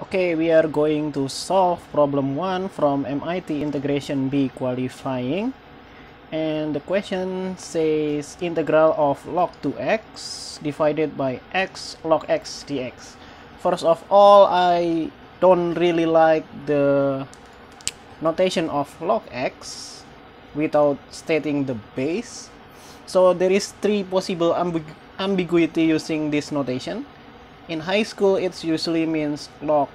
Okay, we are going to solve problem 1 from MIT Integration Bee qualifying. And the question says integral of log 2x divided by x log x dx. First of all, I don't really like the notation of log x without stating the base. So there is three possible ambig ambiguity using this notation in high school it usually means log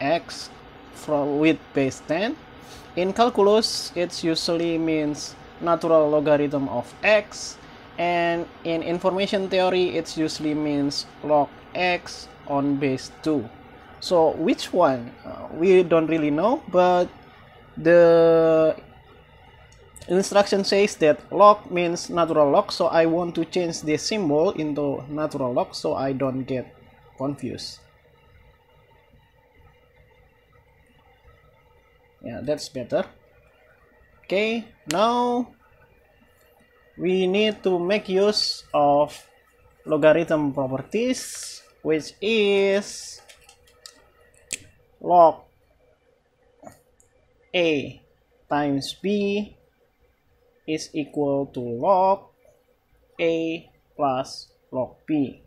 x from with base 10 in calculus it usually means natural logarithm of x. And in information theory it usually means log x on base 2 so which one? Uh, we don't really know but the instruction says that log means natural log so I want to change this symbol into natural log so I don't get confused. Yeah that's better. Okay now we need to make use of logarithm properties which is log a times b is equal to log A plus log B.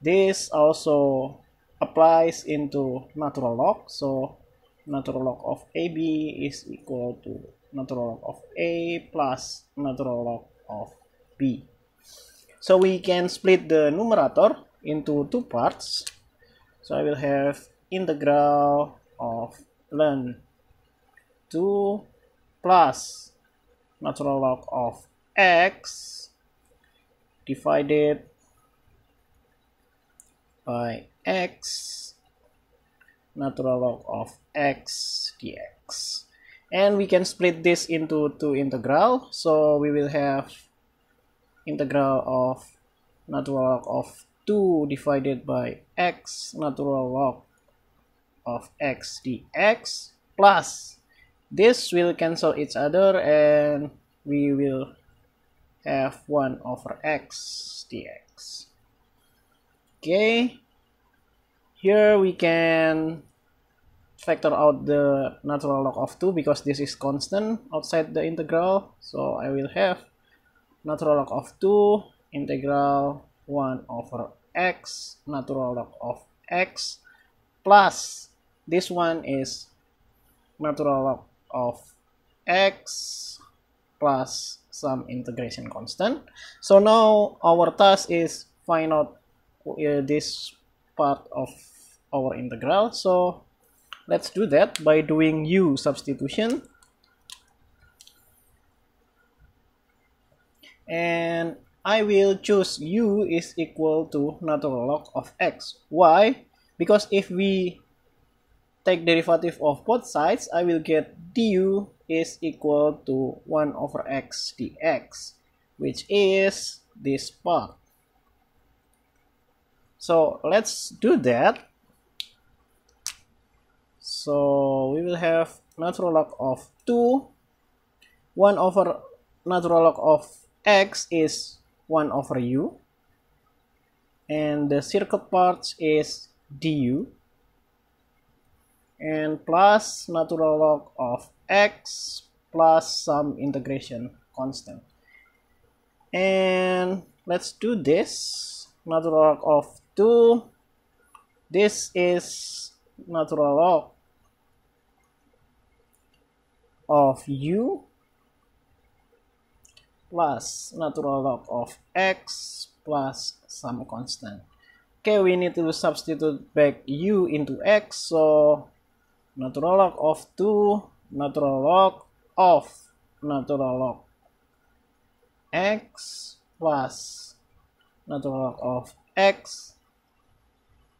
This also applies into natural log. So natural log of AB is equal to natural log of A plus natural log of B. So we can split the numerator into two parts. So I will have integral of ln 2 plus natural log of x divided by x natural log of x dx. And we can split this into two integral. So we will have integral of natural log of 2 divided by x natural log of x dx plus this will cancel each other and we will have 1 over x dx. Okay. Here we can factor out the natural log of 2 because this is constant outside the integral. So I will have natural log of 2 integral 1 over x natural log of x plus this one is natural log of x plus some integration constant. So now our task is find out uh, this part of our integral. So let's do that by doing u substitution. And I will choose u is equal to natural log of x. Why? Because if we take derivative of both sides, I will get du is equal to 1 over x dx, which is this part. So let's do that. So we will have natural log of 2. 1 over natural log of x is 1 over u. And the circuit part is du and plus natural log of x plus some integration constant. And let's do this. Natural log of 2 this is natural log of u plus natural log of x plus some constant. Okay we need to substitute back u into x so natural log of 2 natural log of natural log x plus natural log of x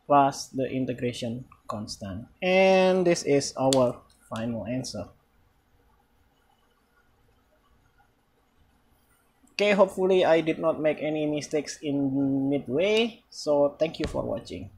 plus the integration constant. And this is our final answer. Okay hopefully i did not make any mistakes in midway. So thank you for watching